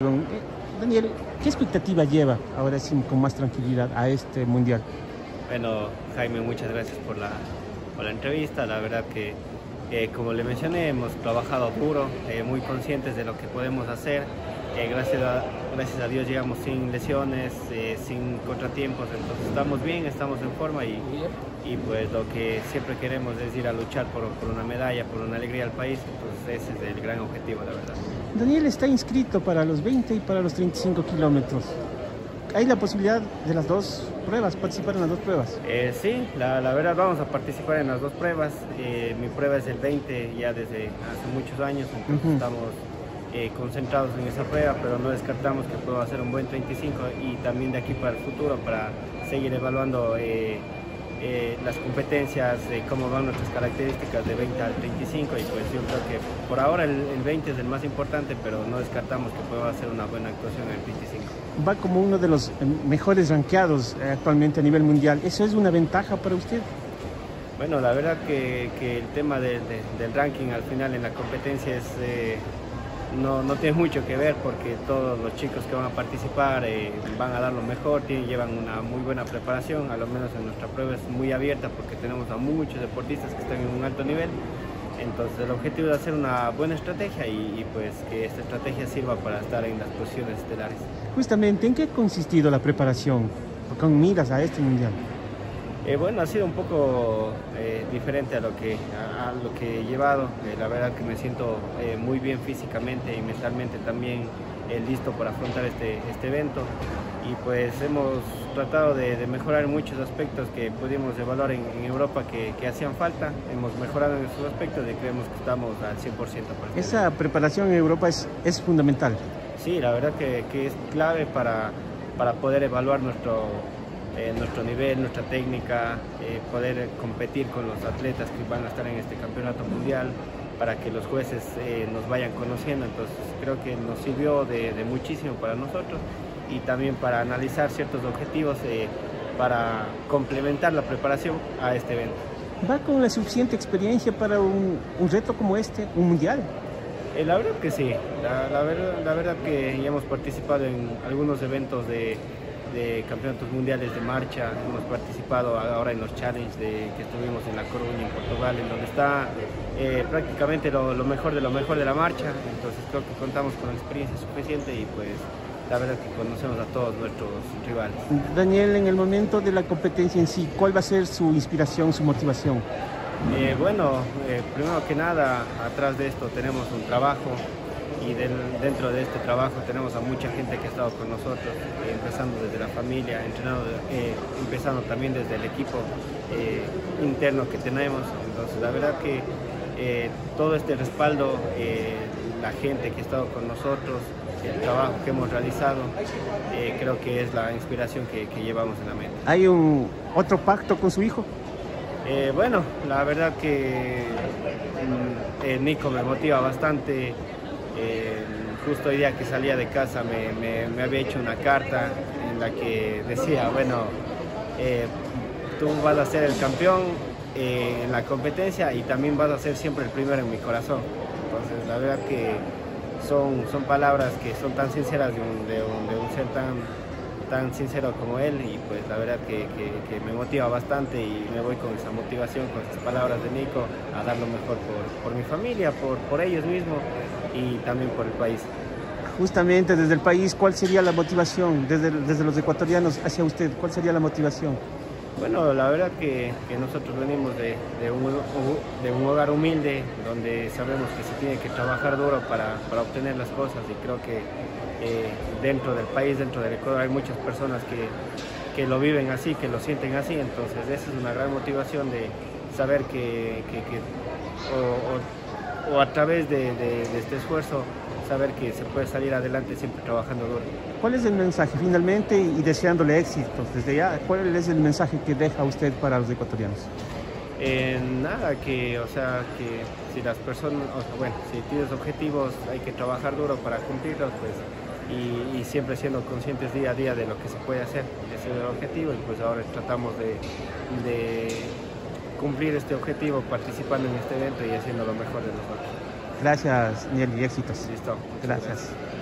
Eh, Daniel, ¿qué expectativa lleva ahora sí con más tranquilidad a este mundial? Bueno, Jaime, muchas gracias por la, por la entrevista. La verdad que, eh, como le mencioné, hemos trabajado duro, eh, muy conscientes de lo que podemos hacer. Gracias, a, gracias a Dios llegamos sin lesiones, sin contratiempos, entonces estamos bien, estamos en forma y, y, pues lo que siempre queremos es ir a luchar por, por una medalla, por una alegría al país, entonces ese es el gran objetivo, la verdad. Daniel está inscrito para los 20 y para los 35 kilómetros. ¿Hay la posibilidad de las dos pruebas, participar en las dos pruebas? Eh, sí, la, la, verdad vamos a participar en las dos pruebas. Eh, mi prueba es el 20 ya desde hace muchos años, entonces uh -huh. estamos eh, concentrados en esa prueba, pero no descartamos que puedo hacer un buen 35 y también de aquí para el futuro para seguir evaluando eh, eh, las competencias, cómo van nuestras características de 20 al 35 y pues yo creo que por ahora el, el 20 es el más importante, pero no descartamos que pueda hacer una buena actuación en el 25. Va como uno de los mejores rankeados actualmente a nivel mundial, ¿eso es una ventaja para usted? Bueno, la verdad que, que el tema de, de, del ranking al final en la competencia es... Eh, no, no, tiene mucho que ver porque todos los chicos que van a participar eh, van a dar lo mejor, tienen, llevan una muy buena preparación, a lo menos en nuestra prueba es muy abierta porque tenemos a muchos deportistas que están en un alto nivel. Entonces el objetivo es hacer una buena estrategia y, y, pues que esta estrategia sirva para estar en las posiciones estelares. Justamente, ¿en qué ha consistido la preparación con miras a este mundial? Eh, bueno, ha sido un poco eh, diferente a lo que, a, a lo que he llevado. Eh, la verdad que me siento eh, muy bien físicamente y mentalmente también eh, listo para afrontar este, este evento. Y pues hemos tratado de, de, mejorar muchos aspectos que pudimos evaluar en, en Europa que, que, hacían falta. Hemos mejorado en esos aspectos y creemos que estamos al 100%. Esa preparación en Europa es, es fundamental. Sí, la verdad que, que es clave para, para poder evaluar nuestro eh, nuestro nivel, nuestra técnica, eh, poder competir con los atletas que van a estar en este campeonato mundial para que los jueces eh, nos vayan conociendo. Entonces creo que nos sirvió de, de, muchísimo para nosotros y también para analizar ciertos objetivos para complementar la preparación a este evento. ¿Va con la suficiente experiencia para un, un reto como este, un mundial? la verdad que sí, la, la, verdad, la verdad que ya hemos participado en algunos eventos de de campeonatos mundiales de marcha, hemos participado ahora en los challenges de, que estuvimos en La Coruña, en Portugal, en donde está eh, prácticamente lo, lo, mejor de lo mejor de la marcha, entonces creo que contamos con la experiencia suficiente y pues la verdad que conocemos a todos nuestros rivales. Daniel, en el momento de la competencia en sí, ¿cuál va a ser su inspiración, su motivación? Eh, bueno, eh, primero que nada, atrás de esto tenemos un trabajo, y del, dentro de este trabajo tenemos a mucha gente que ha estado con nosotros, eh, empezando desde la familia, entrenando, eh, empezando también desde el equipo eh, interno que tenemos. Entonces, la verdad que todo este respaldo, la gente que ha estado con nosotros, el trabajo que hemos realizado, creo que es la inspiración que, que, llevamos en la mente. ¿Hay un otro pacto con su hijo? bueno, la verdad que mm, Nico me motiva bastante. Eh, justo el día que salía de casa me, había hecho una carta en la que decía, bueno, eh, tú vas a ser el campeón eh, en la competencia y también vas a ser siempre el primero en mi corazón. Entonces, la verdad que son, son palabras que son tan sinceras de un, de un, de un ser tan, tan sincero como él y pues la verdad que, que, me motiva bastante y me voy con esa motivación, con estas palabras de Nico a dar lo mejor por, por mi familia, por, por ellos mismos y también por el país. Justamente desde el país, ¿cuál sería la motivación desde, desde los ecuatorianos hacia usted? ¿Cuál sería la motivación? Bueno, la verdad que, nosotros venimos de, un, de, un, hogar humilde donde sabemos que se tiene que trabajar duro para, obtener las cosas y creo que eh, dentro del país, dentro del Ecuador hay muchas personas que, lo viven así, que lo sienten así, entonces esa es una gran motivación de saber que, o, a través de este esfuerzo saber que se puede salir adelante siempre trabajando duro. ¿Cuál es el mensaje finalmente y deseándole éxitos desde ya? ¿Cuál es el mensaje que deja usted para los ecuatorianos? Eh, nada, que, o sea, que si las personas, o sea, bueno, si tienes objetivos hay que trabajar duro para cumplirlos, pues, y, y, siempre siendo conscientes día a día de lo que se puede hacer, ese es el objetivo, y pues ahora tratamos de, de cumplir este objetivo participando en este evento y haciendo lo mejor de nosotros. Gracias, Niel, y éxitos. Listo. Gracias. gracias.